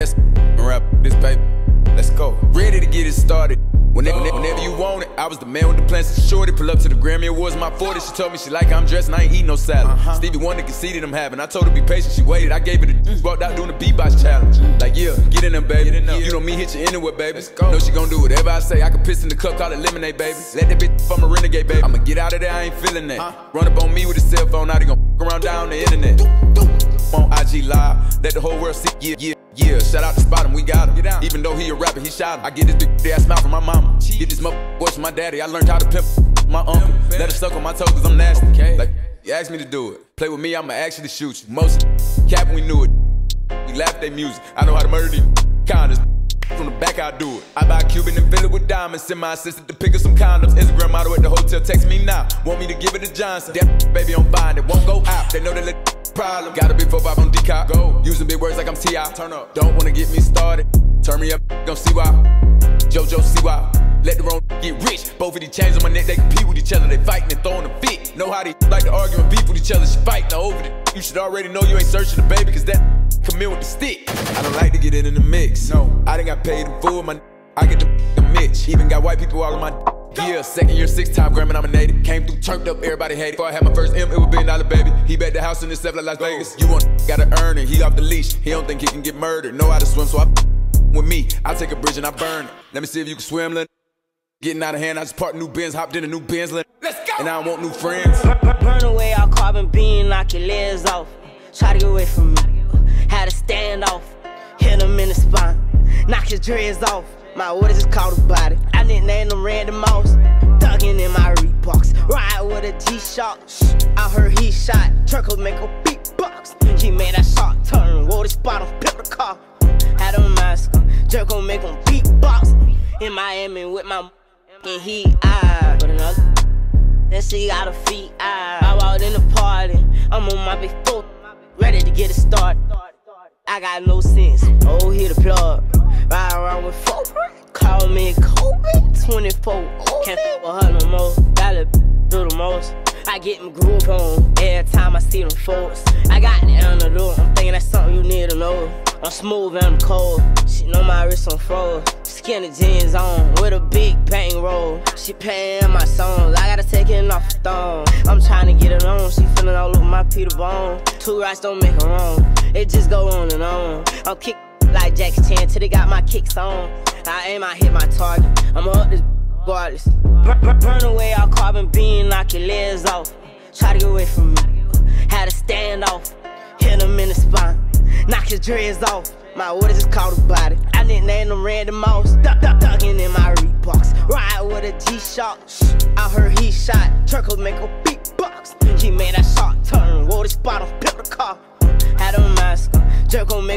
Let's rap this paper. Let's go. Ready to get it started. Whenever, whenever you want it, I was the man with the plans to shorty. Pull up to the Grammy Awards, my 40. She told me she like I'm dressed and I ain't eat no salad. Uh-huh. Stevie Wonder conceded I'm having. I told her be patient, she waited. I gave her the juice, walked out doing the beatbox challenge. Like, yeah, get in there, baby. You know me, hit you anywhere, baby. go. Know she gon' do whatever I say. I can piss in the cup, call it lemonade, baby. Let that bitch from a renegade, baby. I'ma get out of there, I ain't feeling that. Run up on me with a cell phone, now they gon' around down the internet. On IG Live, let the whole world see, yeah, yeah. Yeah, shout out to Spot him, we got him. Even though he a rapper, he shot him. I get this big ass smile from my mama. Get this mother voice from my daddy. I learned how to pimp my uncle. Let her suck on my toes cause I'm nasty. Like, you asked me to do it. Play with me, I'ma actually shoot you. Most cap we knew it. We laugh at music. I know how to murder these kindness. From the back, I do it. I buy a Cuban and fill it with diamonds. Send my assistant to pick up some condoms. Instagram model at the hotel, text me now. Want me to give it to Johnson. That baby on fine, it won't go out. They know that let problem. Got a big 4-5 on decop. Go. Using big words like I'm T.I. Turn up. Don't wanna get me started. Turn me up, gon' see why. JoJo, see why. Let the wrong get rich. Both of these chains on my neck, they compete with each other. They fighting and throwing a fit. Know how they like to argue and beef with each other. She fighting over it. You should already know you ain't searching the baby, cause that come in with the stick. I don't like to get it in the mix. No, I done got paid in full. My I get the, the Mitch. Even got white people all in my yeah, second year, six time Grammy nominated. Came through, turned up, everybody hated. Before I had my first M, it was billion dollar baby. He bet the house in himself like Las Vegas. You want gotta earn it. He off the leash. He don't think he can get murdered. Know how to swim, so I with me. I take a bridge and I burn it. Let me see if you can swim, let Getting out of hand, I just parked new Benz, hopped in a new Benz, let Let's go. And I don't want new friends. Burn, burn, burn away all carbon beam, knock your legs off. Try to get away from me. Had to stand off, hit him in the spine, knock his dreads off. My what is called a body? I didn't nicknamed him Randy ride with a G-Shock. I heard he shot, Turco make a beatbox. He made that shot turn, wore the spot on the car. Had a mask, jerk gon' make him beatbox. In Miami with my and he. But another, then she got her feet eye. I walked in the party, I'm on my big foot, ready to get it started. I got no sense, oh, hit the plug. Ride around with four, call me Kobe, 24. Can't fuck with her no more, gotta do the most. I get my groove on every time I see them folks. I got the antidote, I'm thinking that's something you need to know. I'm smooth and I'm cold. She know my wrist on froze. Skinny jeans on with a big bang roll. She playing my songs. I gotta take it off the thong. I'm trying to get it on. She feeling all over my Peter Bone. Two rights don't make her wrong. It just go on and on. I'm kick like Jackie Chan till they got my kicks on. I aim, I hit my target. I'm up this regardless. Burn, burn away all carbon beam, knock your legs off. Try to get away from me. Had a stand off, hit him in the spine, knock his dreads off. My orders is called a body. I didn't name him random. Moss. Duck, duck, ducking in my Reeboks. Ride with a G-Shock. I heard he shot. Turkle make a beatbox. He made that shot turn. Wore the spot off, picked car. Had a mask. Jerko make